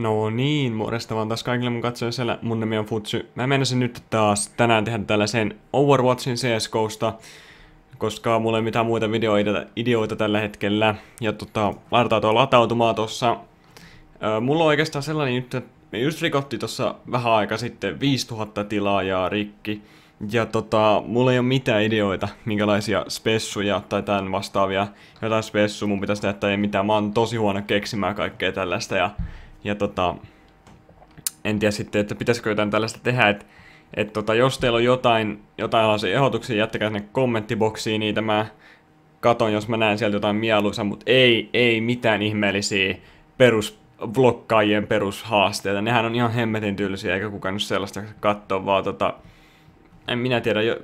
No niin, morjesta vaan taas kaikille mun katsojille siellä. Mun nimi on Futsu. Mä menisin nyt taas tänään tehdä tällaisen Overwatchin CSGOsta, koska mulla ei mitään muita videoita ideoita tällä hetkellä. Ja tota, laitetaan tuo latautumaan tossa. Mulla on oikeastaan sellainen nyt, että me just rikotti tossa vähän aika sitten 5000 tilaajaa rikki. Ja tota, mulla ei ole mitään ideoita, minkälaisia spessuja tai tämän vastaavia jotain spessu mun pitäisi tehdä tai ei mitään. Mä oon tosi huono keksimään kaikkea tällaista ja ja tota, en tiedä sitten, että pitäisikö jotain tällaista tehdä, että et tota, jos teillä on jotain, jotain ehdotuksia, jättäkää sinne kommenttiboksiin, niitä mä katon, jos mä näen sieltä jotain mieluisa, mutta ei, ei mitään ihmeellisiä perusvlogkaajien perushaasteita. Nehän on ihan hemmetin tyylisiä, eikä kukaan nyt sellaista katsoa, vaan tota, en minä tiedä, jo,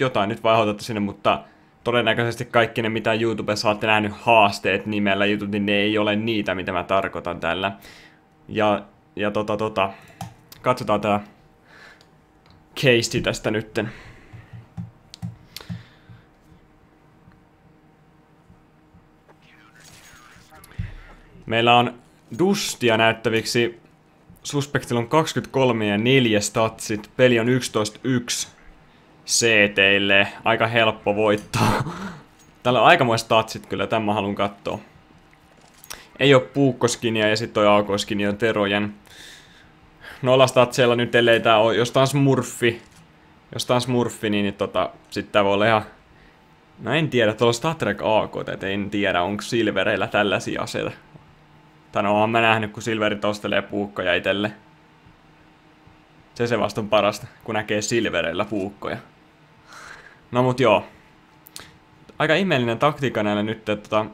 jotain nyt vai sinne, mutta todennäköisesti kaikki ne, mitä YouTubessa olette nähnyt haasteet nimellä jutut, niin ne ei ole niitä, mitä mä tarkoitan tällä. Ja, ja tota, tota, katsotaan tää case tästä nytten. Meillä on Dustia näyttäviksi. Suspektilla on 23 ja 4 statsit. Peli on 11.1 CTille. Aika helppo voittaa. Täällä on aikamoiset statsit kyllä, tämän mä haluan katsoa. Ei oo puukkoskinia ja sitten toi aakoskini on Terojen. Nolla statseilla nyt ellei tää oo, jos tää on smurfi, jos tää on smurfi, niin, niin tota, sit tää voi olla ihan... No en tiedä, tuolla Star Trek AK, et en tiedä, onko Silvereillä tällaisia aseita. Tai no oon mä nähnyt, kun Silverit ostelee puukkoja itelle. Se se vasta on parasta, kun näkee Silvereillä puukkoja. No mut joo. Aika ihmeellinen taktiikka näillä nyt, että tota,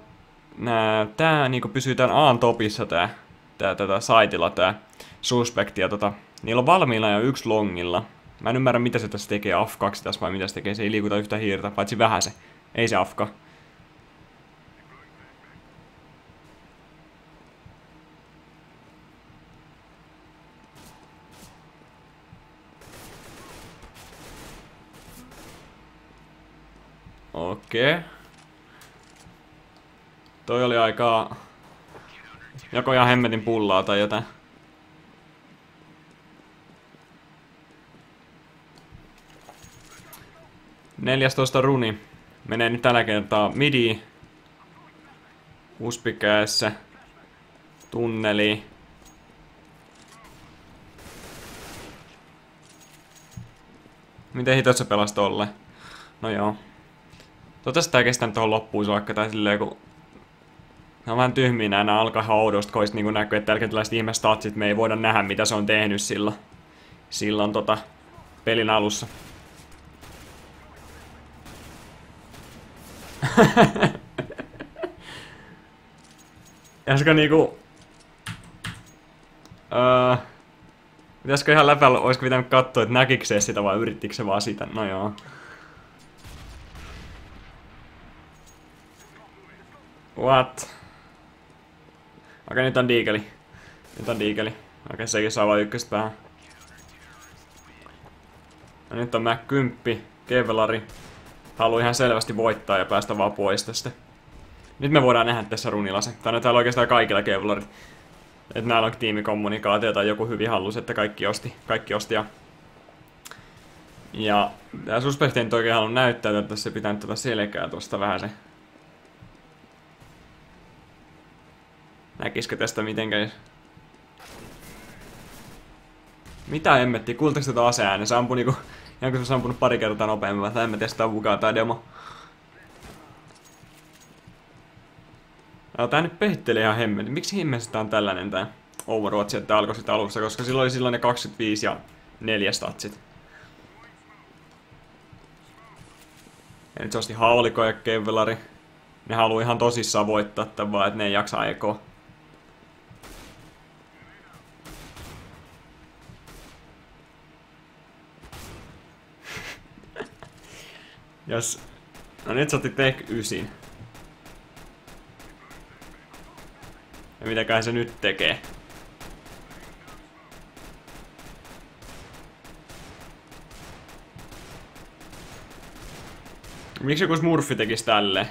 nää, tää niinku pysyy tän Aan topissa tää, tää tätä saitilla tää suspekti ja tota, niillä on valmiilla ja yksi longilla. Mä en ymmärrä mitä se tässä tekee AF2 tässä vai mitä se tekee, se ei liikuta yhtä hiirtä, paitsi vähän se. Ei se AFK. Okei. Okay. Toi oli aika... Joko ihan hemmetin pullaa tai jotain. Neljästoista runi. Menee nyt tällä kertaa midi. Uspikäessä. Tunneli. Miten hitot se pelasi tolle? No joo. Toivottavasti tää kestää tuohon loppuun saakka, tai silleen kun... On vähän tyhmiä nämä oudosta, kun niin näkyy, että tällaiset ihme statsit, me ei voida nähdä mitä se on tehnyt silloin, silloin tota, pelin alussa. Pitäisikö niinku... Öö, pitäisikö ihan läpällä, olisiko pitänyt katsoa, että näkikö se sitä vai yrittikö se vaan sitä? No joo. What? Okei, nyt on diikeli. Nyt on diikeli. Okei, sekin saa vaan ykköstä vähän. No nyt on Mac 10, Kevlari. Haluaa ihan selvästi voittaa ja päästä vaan pois tästä. Nyt me voidaan nähdä tässä runilase. Tai no täällä oikeastaan kaikilla Kevlarit. Että näillä on tiimikommunikaatio tai joku hyvin hallus, että kaikki osti. Kaikki osti ja... Ja tää suspekti ei nyt oikein halua näyttää, että se pitää nyt tätä selkää tuosta vähän se Näkisikö tästä mitenkään? Mitä emmetti? Kuulteko tätä aseäänen? Se ampui niinku... Ihan kun se ampunut pari kertaa nopeammin, tai mä tiedä sitä mukaan tää demo. No, tää nyt pehittelee ihan hemmetin. Miksi himmestä on tällainen tää Overwatch, että alkoi sitä alussa? Koska silloin oli silloin ne 25 ja 4 statsit. Ja nyt se osti hauliko ja kevlari. Ne haluaa ihan tosissaan voittaa tämän vaan, että ne ei jaksa aikoa. Jos... No nyt sä otit Tech 9. Ja mitäköhän se nyt tekee? Miksi joku smurfi tekis tälle?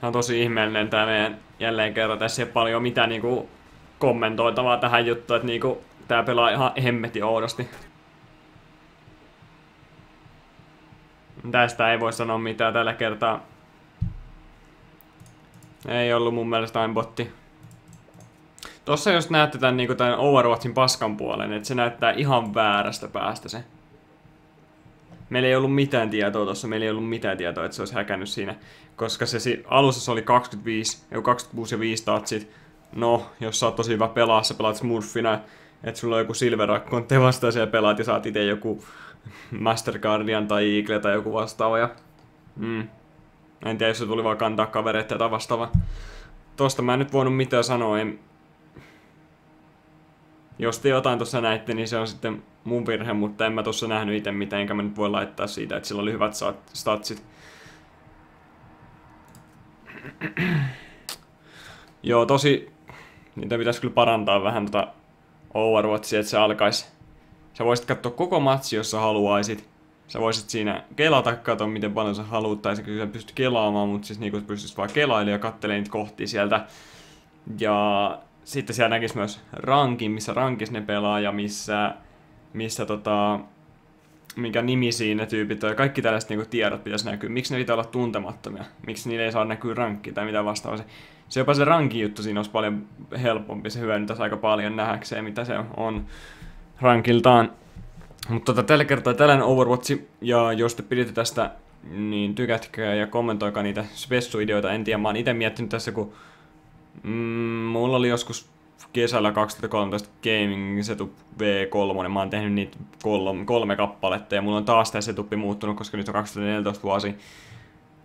Tää on tosi ihmeellinen tää meidän jälleen kerran. Tässä ei ole paljon mitään niinku kommentoitavaa tähän juttuun, että niinku tää pelaa ihan hemmetin oudosti. Tästä ei voi sanoa mitään tällä kertaa. Ei ollut mun mielestä aimbotti. Tossa jos näette tän, niinku tän Overwatchin paskan puolen, että se näyttää ihan väärästä päästä se. Meillä ei ollut mitään tietoa tossa, meillä ei ollut mitään tietoa, että se olisi häkännyt siinä. Koska se alussa se oli 25, 26 ja 5 tatsit. No, jos sä oot tosi hyvä pelaa, sä pelaat Smurfina, että sulla on joku Silver Account, te vastaisia pelaat ja saat itse joku Mastercardian tai Eagle tai joku vastaava. Ja, mm, en tiedä, jos se tuli vaan kantaa kavereita tai vastaava. Tosta mä en nyt voinut mitään sanoa. En... Jos te jotain tuossa näitte, niin se on sitten mun virhe, mutta en mä tuossa nähnyt itse mitään, enkä mä nyt voi laittaa siitä, että sillä oli hyvät statsit. Joo, tosi... Niitä pitäisi kyllä parantaa vähän tota Overwatchia, että se alkaisi. Sä voisit katsoa koko matsi, jos sä haluaisit. Sä voisit siinä kelata, katsoa miten paljon sä haluat, tai sä kyllä pystyt kelaamaan, mutta siis niinku pystyisit vaan kelailemaan ja katselemaan niitä kohtia sieltä. Ja sitten siellä näkisi myös rankin, missä rankis ne pelaa ja missä, missä tota, minkä nimi siinä tyypit ja kaikki tällaiset niinku tiedot pitäisi näkyä. Miksi ne pitää olla tuntemattomia? Miksi niille ei saa näkyä rankki tai mitä vastaavaa. Se, se jopa se rankin juttu siinä olisi paljon helpompi. Se hyödyntäisi aika paljon nähäkseen, mitä se on rankiltaan. Mutta tota, tällä kertaa tällainen Overwatch, ja jos te piditte tästä, niin tykätkää ja kommentoikaa niitä spessuideoita. En tiedä, mä oon itse miettinyt tässä, kun mm, mulla oli joskus kesällä 2013 Gaming Setup V3, mä oon tehnyt niitä kolme, kolme kappaletta, ja mulla on taas tämä setup muuttunut, koska nyt on 2014 vuosi.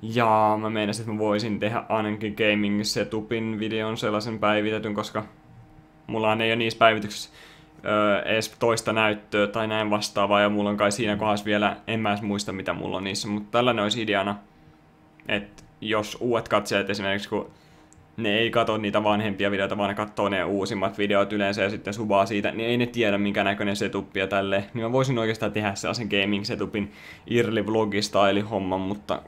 Ja mä meinasin, että mä voisin tehdä ainakin Gaming Setupin videon sellaisen päivitetyn, koska mulla ei ole niissä päivityksissä öö, edes toista näyttöä tai näin vastaavaa, ja mulla on kai siinä kohdassa vielä, en mä edes muista mitä mulla on niissä, mutta tällainen olisi ideana, että jos uudet katsojat esimerkiksi, kun ne ei katso niitä vanhempia videoita, vaan ne katsoo ne uusimmat videot yleensä ja sitten subaa siitä, niin ei ne tiedä minkä näköinen setup ja tälle. Niin mä voisin oikeastaan tehdä sellaisen gaming setupin irli vlogistyle homman, mutta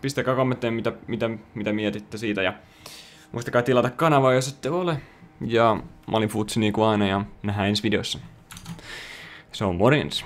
pistäkää kommentteja mitä, mitä, mitä mietitte siitä ja muistakaa tilata kanavaa, jos ette ole. Ja mä olin Futsi niin kuin aina ja nähdään ensi videossa. Se on morjens.